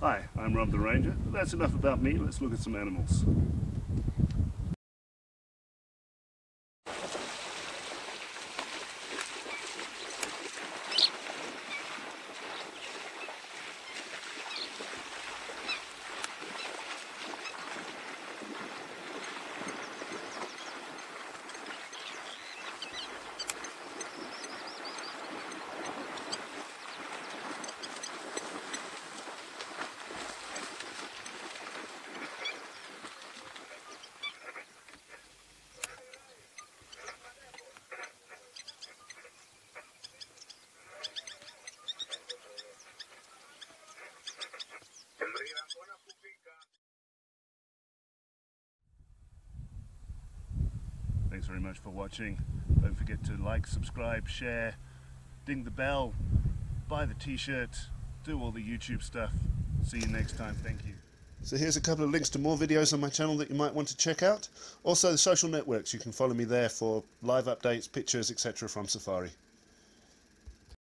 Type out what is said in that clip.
Hi, I'm Rob the Ranger. But that's enough about me. Let's look at some animals. Thanks very much for watching. Don't forget to like, subscribe, share, ding the bell, buy the t-shirt, do all the YouTube stuff. See you next time. Thank you. So here's a couple of links to more videos on my channel that you might want to check out. Also the social networks, you can follow me there for live updates, pictures, etc. from Safari.